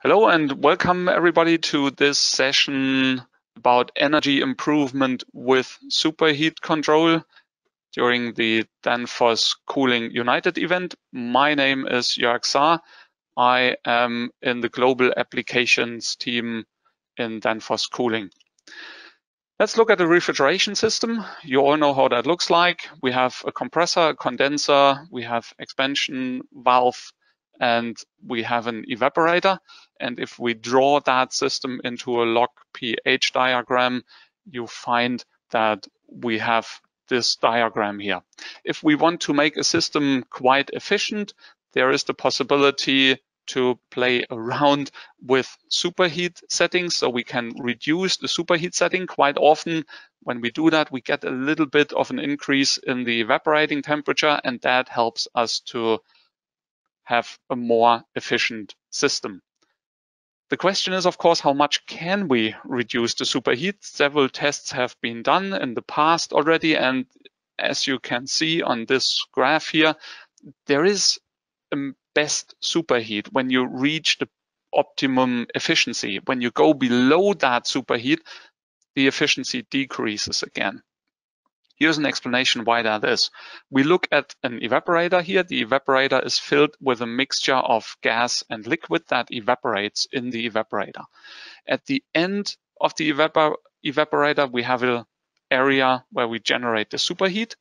Hello and welcome everybody to this session about energy improvement with superheat control during the Danfoss Cooling United event. My name is Jörg Saar. I am in the global applications team in Danfoss Cooling. Let's look at the refrigeration system. You all know how that looks like. We have a compressor, a condenser, we have expansion valve, and we have an evaporator. And if we draw that system into a log pH diagram, you find that we have this diagram here. If we want to make a system quite efficient, there is the possibility to play around with superheat settings so we can reduce the superheat setting. Quite often when we do that, we get a little bit of an increase in the evaporating temperature and that helps us to have a more efficient system. The question is, of course, how much can we reduce the superheat? Several tests have been done in the past already. And as you can see on this graph here, there is a best superheat when you reach the optimum efficiency. When you go below that superheat, the efficiency decreases again. Here's an explanation why that is. We look at an evaporator here. The evaporator is filled with a mixture of gas and liquid that evaporates in the evaporator. At the end of the evapor evaporator, we have an area where we generate the superheat.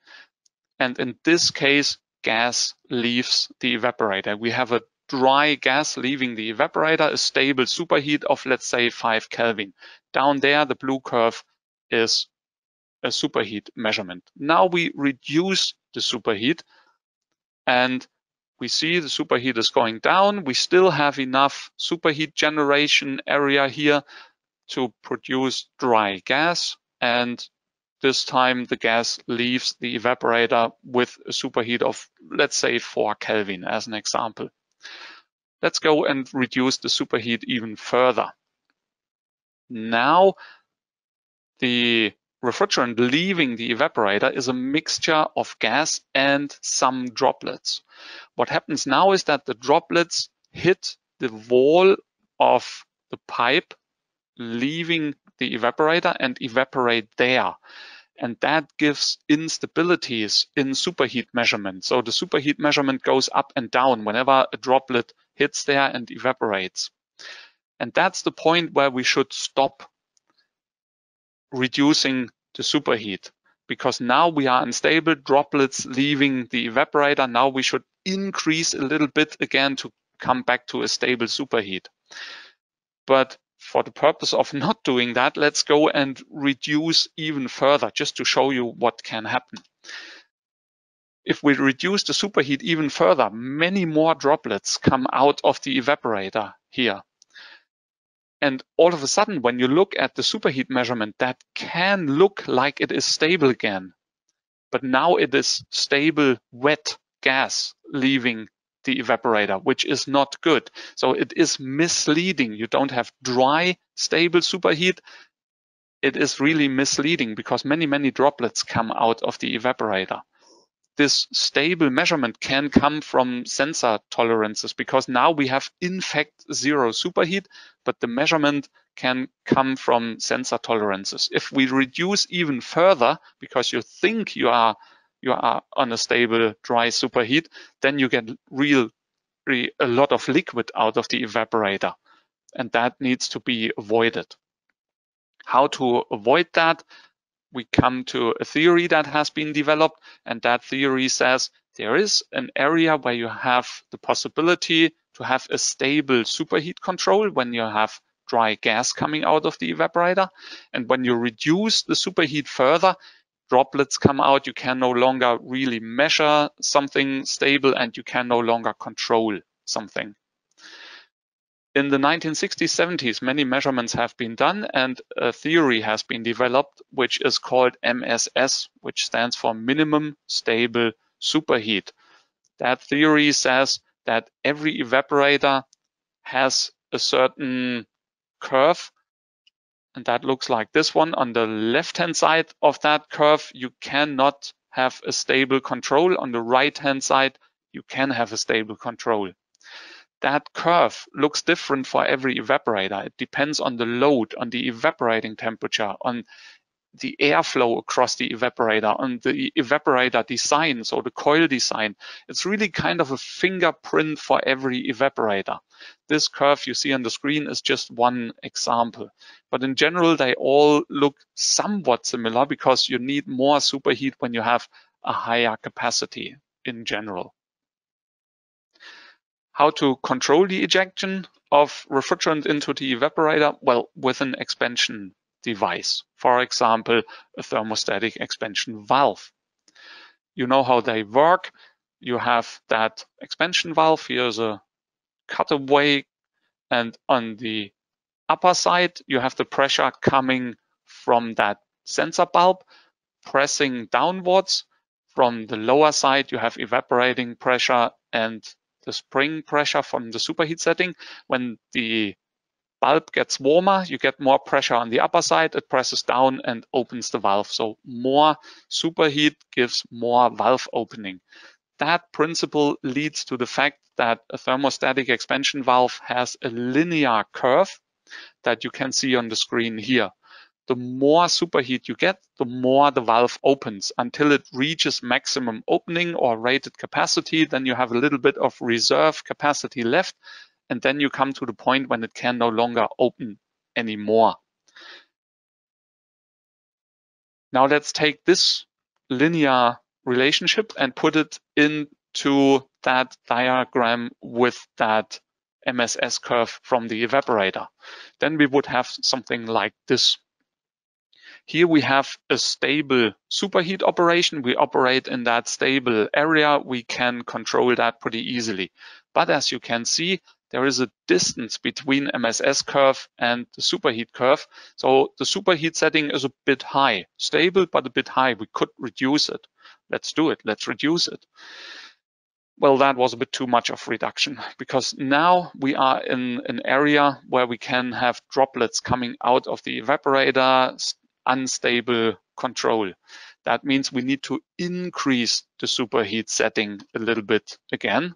And in this case, gas leaves the evaporator. We have a dry gas leaving the evaporator, a stable superheat of, let's say, 5 Kelvin. Down there, the blue curve is a superheat measurement. Now we reduce the superheat and we see the superheat is going down. We still have enough superheat generation area here to produce dry gas. And this time the gas leaves the evaporator with a superheat of, let's say, 4 Kelvin as an example. Let's go and reduce the superheat even further. Now the refrigerant leaving the evaporator is a mixture of gas and some droplets. What happens now is that the droplets hit the wall of the pipe leaving the evaporator and evaporate there. And that gives instabilities in superheat measurement. So the superheat measurement goes up and down whenever a droplet hits there and evaporates. And that's the point where we should stop reducing the superheat because now we are unstable droplets leaving the evaporator. Now we should increase a little bit again to come back to a stable superheat. But for the purpose of not doing that, let's go and reduce even further just to show you what can happen. If we reduce the superheat even further, many more droplets come out of the evaporator here. And all of a sudden, when you look at the superheat measurement, that can look like it is stable again. But now it is stable wet gas leaving the evaporator, which is not good. So it is misleading. You don't have dry, stable superheat. It is really misleading because many, many droplets come out of the evaporator this stable measurement can come from sensor tolerances because now we have in fact zero superheat, but the measurement can come from sensor tolerances. If we reduce even further because you think you are you are on a stable dry superheat, then you get real, a lot of liquid out of the evaporator and that needs to be avoided. How to avoid that? We come to a theory that has been developed, and that theory says there is an area where you have the possibility to have a stable superheat control when you have dry gas coming out of the evaporator. And when you reduce the superheat further, droplets come out, you can no longer really measure something stable and you can no longer control something. In the 1960s, 70s, many measurements have been done and a theory has been developed, which is called MSS, which stands for minimum stable superheat. That theory says that every evaporator has a certain curve and that looks like this one. On the left-hand side of that curve, you cannot have a stable control. On the right-hand side, you can have a stable control. That curve looks different for every evaporator. It depends on the load, on the evaporating temperature, on the airflow across the evaporator, on the evaporator design, so the coil design. It's really kind of a fingerprint for every evaporator. This curve you see on the screen is just one example. But in general, they all look somewhat similar because you need more superheat when you have a higher capacity in general. How to control the ejection of refrigerant into the evaporator? Well, with an expansion device. For example, a thermostatic expansion valve. You know how they work. You have that expansion valve. Here's a cutaway. And on the upper side, you have the pressure coming from that sensor bulb pressing downwards. From the lower side, you have evaporating pressure and the spring pressure from the superheat setting. When the bulb gets warmer, you get more pressure on the upper side, it presses down and opens the valve. So more superheat gives more valve opening. That principle leads to the fact that a thermostatic expansion valve has a linear curve that you can see on the screen here. The more superheat you get, the more the valve opens until it reaches maximum opening or rated capacity. Then you have a little bit of reserve capacity left and then you come to the point when it can no longer open anymore. Now let's take this linear relationship and put it into that diagram with that MSS curve from the evaporator. Then we would have something like this. Here we have a stable superheat operation. We operate in that stable area. We can control that pretty easily. But as you can see, there is a distance between MSS curve and the superheat curve. So the superheat setting is a bit high, stable, but a bit high. We could reduce it. Let's do it. Let's reduce it. Well, that was a bit too much of reduction because now we are in an area where we can have droplets coming out of the evaporator, unstable control. That means we need to increase the superheat setting a little bit again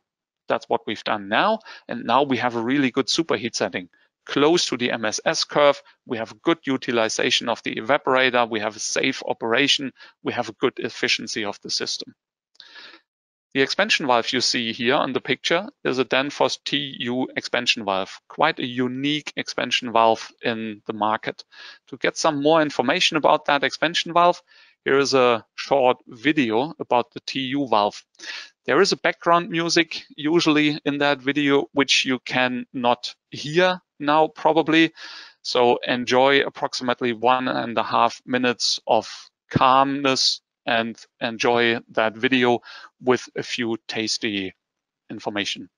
that's what we've done now. And now we have a really good superheat setting close to the MSS curve. We have good utilization of the evaporator. We have a safe operation. We have a good efficiency of the system. The expansion valve you see here on the picture is a Danfoss TU expansion valve, quite a unique expansion valve in the market. To get some more information about that expansion valve, here is a short video about the TU valve. There is a background music usually in that video, which you can not hear now probably. So enjoy approximately one and a half minutes of calmness and enjoy that video with a few tasty information.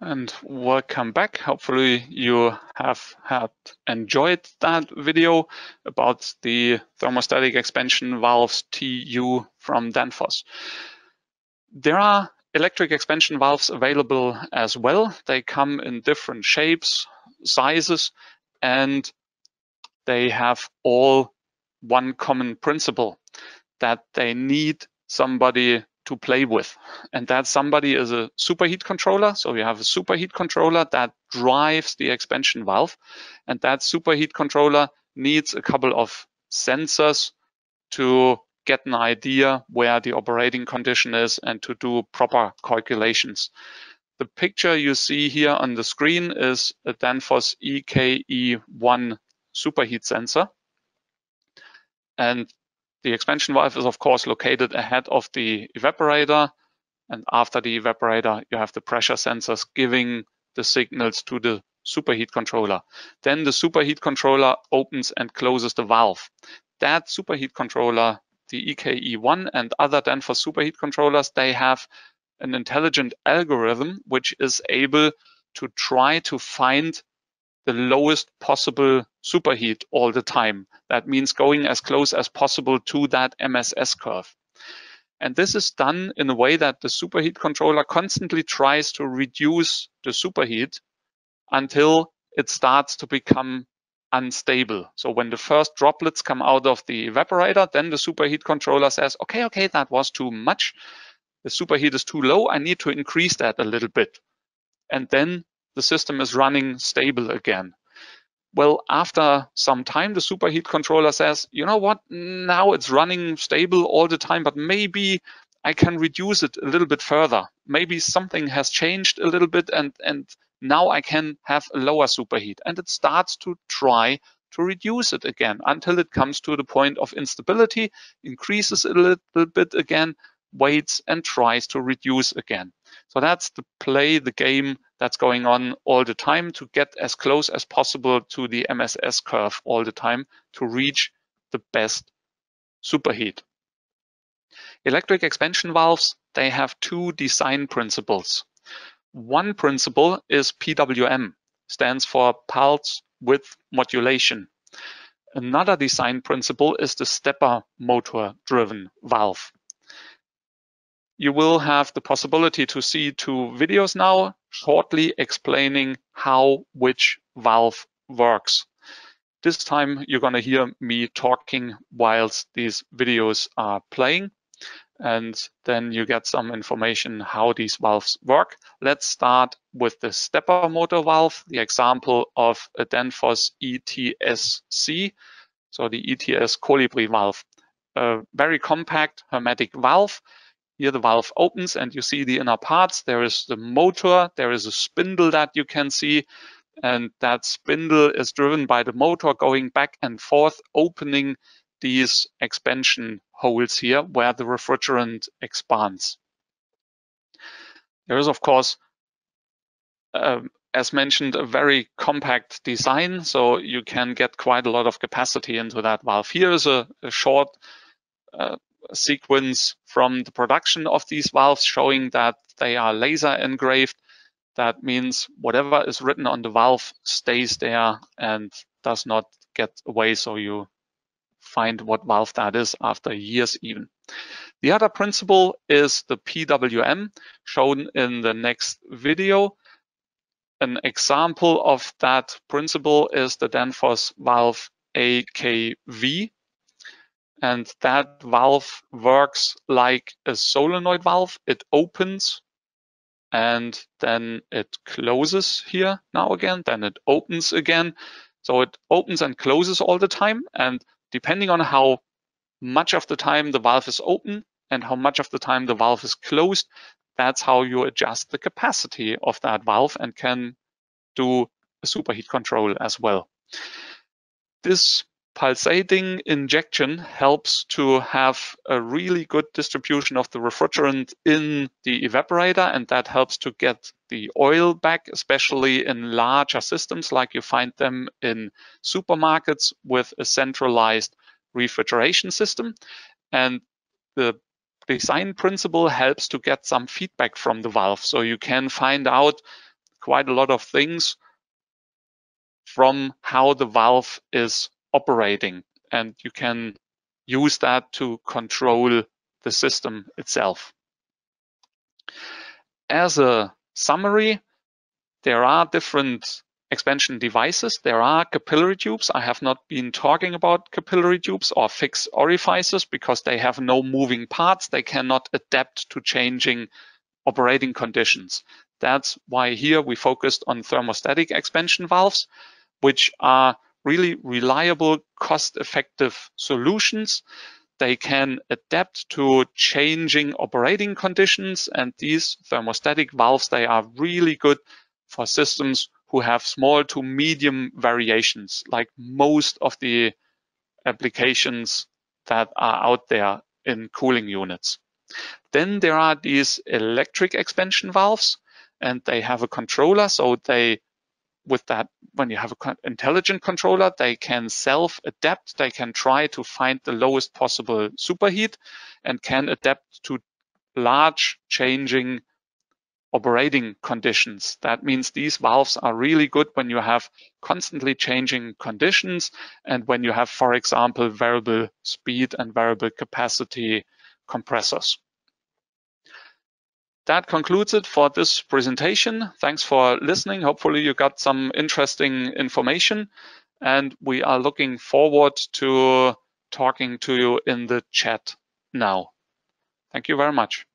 And welcome back. Hopefully you have had enjoyed that video about the thermostatic expansion valves TU from Danfoss. There are electric expansion valves available as well. They come in different shapes, sizes, and they have all one common principle that they need somebody to play with. And that somebody is a superheat controller. So you have a superheat controller that drives the expansion valve. And that superheat controller needs a couple of sensors to get an idea where the operating condition is and to do proper calculations. The picture you see here on the screen is a Danfoss EKE1 superheat sensor. And the expansion valve is of course located ahead of the evaporator. And after the evaporator, you have the pressure sensors giving the signals to the superheat controller. Then the superheat controller opens and closes the valve. That superheat controller, the EKE1 and other Danfoss superheat controllers, they have an intelligent algorithm which is able to try to find the lowest possible superheat all the time. That means going as close as possible to that MSS curve. And this is done in a way that the superheat controller constantly tries to reduce the superheat until it starts to become unstable. So when the first droplets come out of the evaporator, then the superheat controller says, okay, okay, that was too much. The superheat is too low. I need to increase that a little bit. And then the system is running stable again. Well, after some time, the superheat controller says, you know what, now it's running stable all the time, but maybe I can reduce it a little bit further. Maybe something has changed a little bit and, and now I can have a lower superheat. And it starts to try to reduce it again until it comes to the point of instability, increases a little bit again, waits and tries to reduce again. So that's the play, the game that's going on all the time to get as close as possible to the MSS curve all the time to reach the best superheat. Electric expansion valves, they have two design principles. One principle is PWM, stands for pulse width modulation. Another design principle is the stepper motor driven valve you will have the possibility to see two videos now shortly explaining how which valve works. This time you're going to hear me talking whilst these videos are playing and then you get some information how these valves work. Let's start with the stepper motor valve, the example of a Danfoss ETSC, so the ETS Colibri valve. A very compact hermetic valve here the valve opens and you see the inner parts. There is the motor, there is a spindle that you can see, and that spindle is driven by the motor going back and forth, opening these expansion holes here where the refrigerant expands. There is, of course, um, as mentioned, a very compact design, so you can get quite a lot of capacity into that valve. Here is a, a short uh, sequence from the production of these valves showing that they are laser engraved. That means whatever is written on the valve stays there and does not get away. So you find what valve that is after years even. The other principle is the PWM shown in the next video. An example of that principle is the Danfoss valve AKV and that valve works like a solenoid valve. It opens and then it closes here now again, then it opens again. So it opens and closes all the time. And depending on how much of the time the valve is open and how much of the time the valve is closed, that's how you adjust the capacity of that valve and can do a superheat control as well. This pulsating injection helps to have a really good distribution of the refrigerant in the evaporator, and that helps to get the oil back, especially in larger systems like you find them in supermarkets with a centralized refrigeration system. And the design principle helps to get some feedback from the valve. So you can find out quite a lot of things from how the valve is operating. And you can use that to control the system itself. As a summary, there are different expansion devices. There are capillary tubes. I have not been talking about capillary tubes or fixed orifices because they have no moving parts. They cannot adapt to changing operating conditions. That's why here we focused on thermostatic expansion valves, which are really reliable, cost-effective solutions. They can adapt to changing operating conditions. And these thermostatic valves, they are really good for systems who have small to medium variations, like most of the applications that are out there in cooling units. Then there are these electric expansion valves, and they have a controller. So they, with that, when you have an intelligent controller, they can self-adapt. They can try to find the lowest possible superheat and can adapt to large changing operating conditions. That means these valves are really good when you have constantly changing conditions and when you have, for example, variable speed and variable capacity compressors. That concludes it for this presentation. Thanks for listening. Hopefully you got some interesting information and we are looking forward to talking to you in the chat now. Thank you very much.